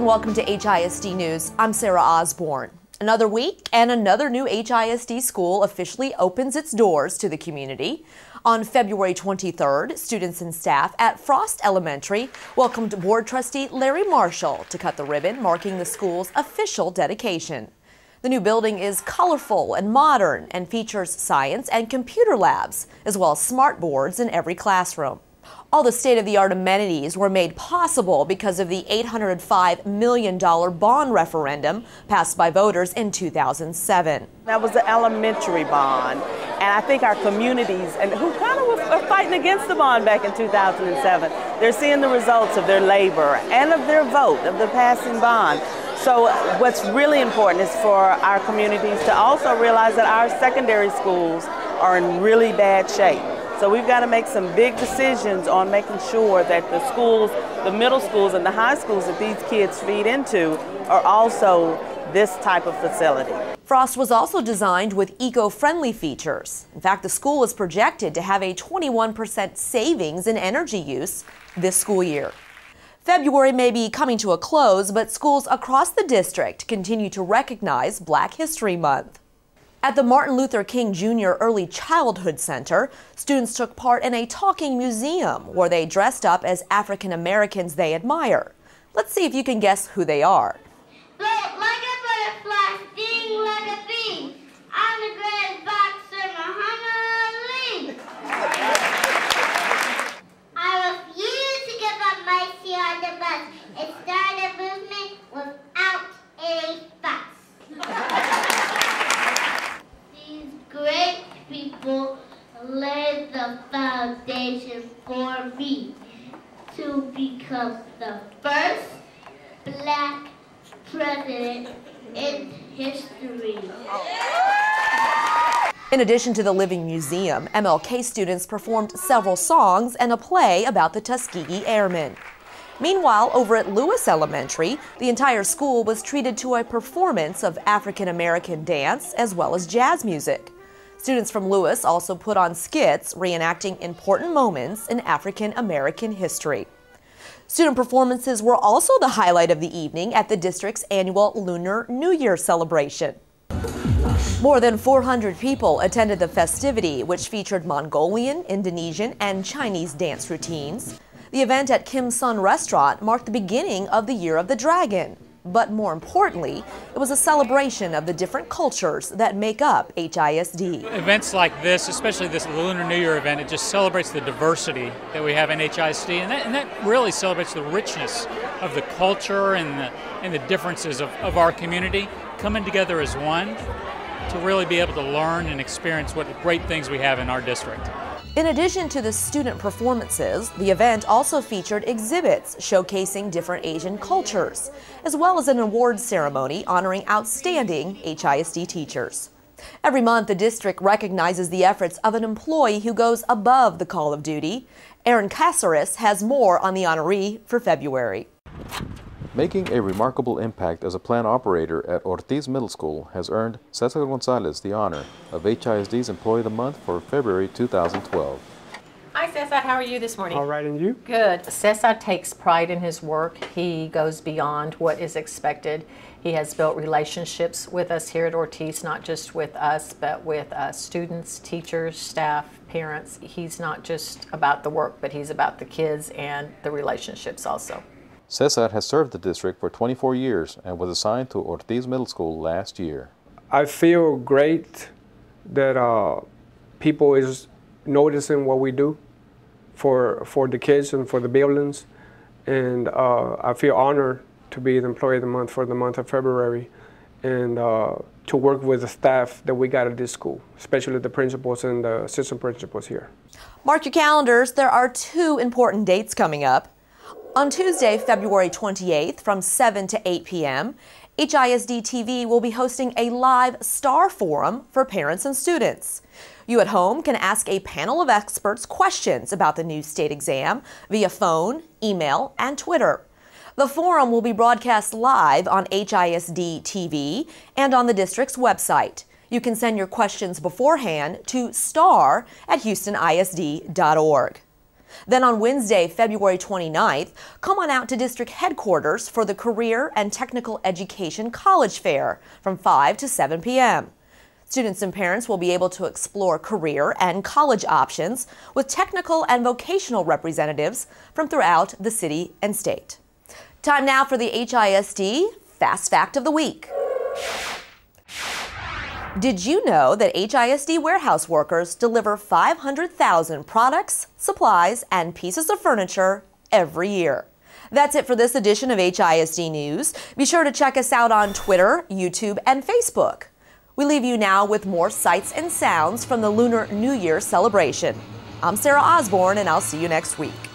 and welcome to HISD News. I'm Sarah Osborne. Another week and another new HISD school officially opens its doors to the community. On February 23rd, students and staff at Frost Elementary welcomed board trustee Larry Marshall to cut the ribbon marking the school's official dedication. The new building is colorful and modern and features science and computer labs, as well as smart boards in every classroom. All the state-of-the-art amenities were made possible because of the $805 million bond referendum passed by voters in 2007. That was the elementary bond, and I think our communities, and who kind of were uh, fighting against the bond back in 2007, they're seeing the results of their labor and of their vote, of the passing bond. So what's really important is for our communities to also realize that our secondary schools are in really bad shape. So we've got to make some big decisions on making sure that the schools, the middle schools and the high schools that these kids feed into are also this type of facility. Frost was also designed with eco-friendly features. In fact, the school is projected to have a 21% savings in energy use this school year. February may be coming to a close, but schools across the district continue to recognize Black History Month. At the Martin Luther King Jr. Early Childhood Center, students took part in a talking museum where they dressed up as African Americans they admire. Let's see if you can guess who they are. For me to become the first black president in history. In addition to the Living Museum, MLK students performed several songs and a play about the Tuskegee Airmen. Meanwhile, over at Lewis Elementary, the entire school was treated to a performance of African American dance as well as jazz music. Students from Lewis also put on skits reenacting important moments in African American history. Student performances were also the highlight of the evening at the district's annual Lunar New Year celebration. More than 400 people attended the festivity, which featured Mongolian, Indonesian, and Chinese dance routines. The event at Kim Son Restaurant marked the beginning of the Year of the Dragon, but more importantly, it was a celebration of the different cultures that make up HISD. Events like this, especially this Lunar New Year event, it just celebrates the diversity that we have in HISD, and that, and that really celebrates the richness of the culture and the, and the differences of, of our community coming together as one to really be able to learn and experience what great things we have in our district. In addition to the student performances, the event also featured exhibits showcasing different Asian cultures, as well as an awards ceremony honoring outstanding HISD teachers. Every month, the district recognizes the efforts of an employee who goes above the call of duty. Aaron Caceres has more on the honoree for February. Making a remarkable impact as a plant operator at Ortiz Middle School has earned Cesar Gonzalez the honor of HISD's Employee of the Month for February 2012. Hi Cesar, how are you this morning? All right, and you? Good. Cesar takes pride in his work. He goes beyond what is expected. He has built relationships with us here at Ortiz, not just with us, but with uh, students, teachers, staff, parents. He's not just about the work, but he's about the kids and the relationships also. Cesar has served the district for 24 years and was assigned to Ortiz Middle School last year. I feel great that uh, people is noticing what we do for for the kids and for the buildings, and uh, I feel honored to be the Employee of the Month for the month of February, and uh, to work with the staff that we got at this school, especially the principals and the assistant principals here. Mark your calendars. There are two important dates coming up. On Tuesday, February 28th from 7 to 8 p.m., HISD TV will be hosting a live STAAR Forum for parents and students. You at home can ask a panel of experts questions about the new state exam via phone, email, and Twitter. The forum will be broadcast live on HISD TV and on the district's website. You can send your questions beforehand to star at houstonisd.org. Then on Wednesday, February 29th, come on out to district headquarters for the Career and Technical Education College Fair from 5 to 7 p.m. Students and parents will be able to explore career and college options with technical and vocational representatives from throughout the city and state. Time now for the HISD Fast Fact of the Week. Did you know that HISD warehouse workers deliver 500,000 products, supplies, and pieces of furniture every year? That's it for this edition of HISD News. Be sure to check us out on Twitter, YouTube, and Facebook. We leave you now with more sights and sounds from the Lunar New Year celebration. I'm Sarah Osborne, and I'll see you next week.